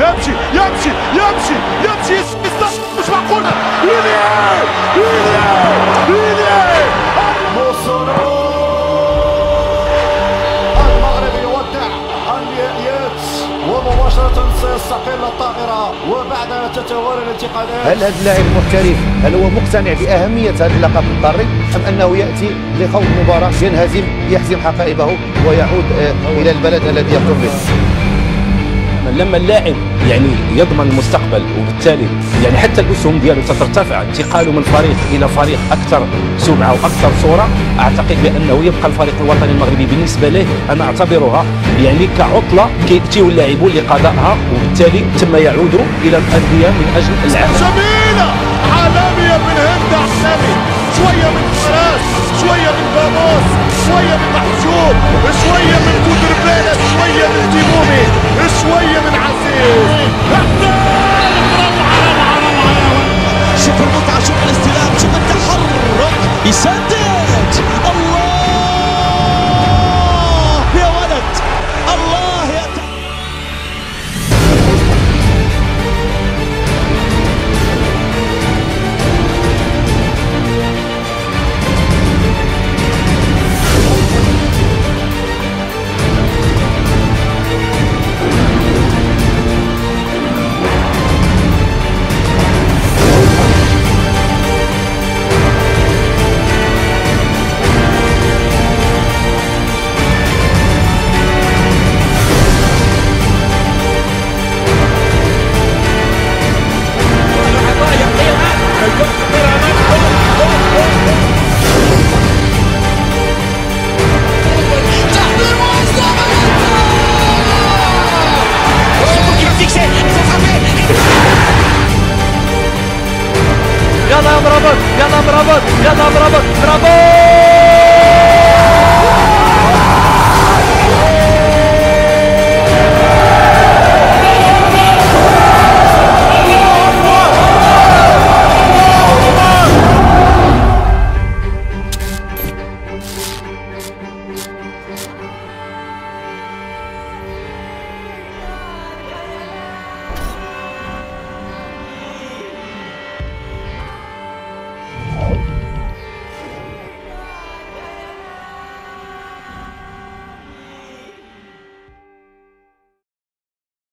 Yapşı, yapşı, yapşı, yapşı. İstanbul Spor burada. Yürü! سيستقل الطائرة وبعدها تتوالى الانتقالات هل هذا اللاعب المحترف هل هو مقتنع بأهمية هذا اللقب القاري أم أنه يأتي لخوض مباراة ينهزم يحزم حقائبه ويعود آه، إلى البلد الذي يقوم به؟ لما اللاعب يعني يضمن المستقبل وبالتالي يعني حتى الأسهم ديالو تترتفع انتقاله من فريق إلى فريق أكثر سمعة وأكثر صورة. أعتقد بأنه يبقى الفريق الوطني المغربي بالنسبة له أنا أعتبرها يعني كعطلة كياتيو اللاعبون لقضائها وبالتالي ثم يعودوا إلى الأندية من أجل العمل. Vicente Jangan merobot, jangan merobot, jangan merobot, merobot.